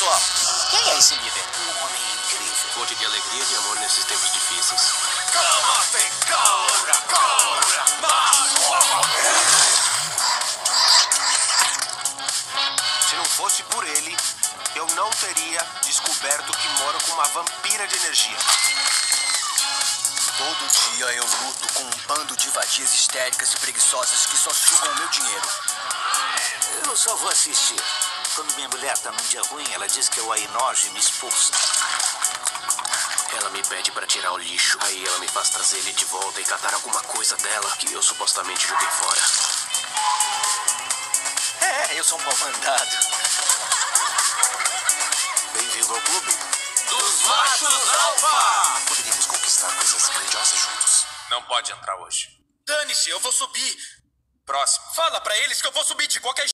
pessoal. Quem é esse líder? Um homem incrível. Fonte de alegria e amor nesses tempos difíceis. Se não fosse por ele, eu não teria descoberto que moro com uma vampira de energia. Todo dia eu luto com um bando de vadias histéricas e preguiçosas que só sugam meu dinheiro. Eu só vou assistir. Quando minha mulher tá num dia ruim, ela diz que eu a enojo e me expulsa. Ela me pede pra tirar o lixo. Aí ela me faz trazer ele de volta e catar alguma coisa dela que eu supostamente joguei fora. É, eu sou um pau mandado. Bem-vindo ao clube. Dos machos alfa! Poderíamos conquistar coisas grandiosas juntos. Não pode entrar hoje. Dane-se, eu vou subir. Próximo. Fala pra eles que eu vou subir de qualquer